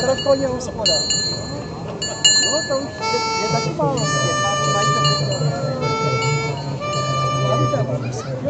Teraz konie uspoda. No to już nie taki mało. ale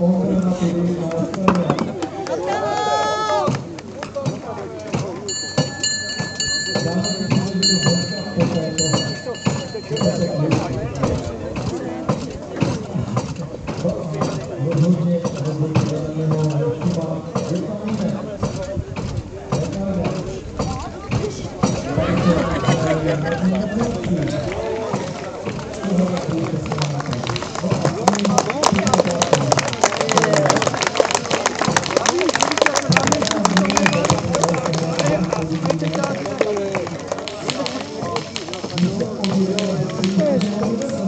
Ontem na TV, na Câmara. Yes.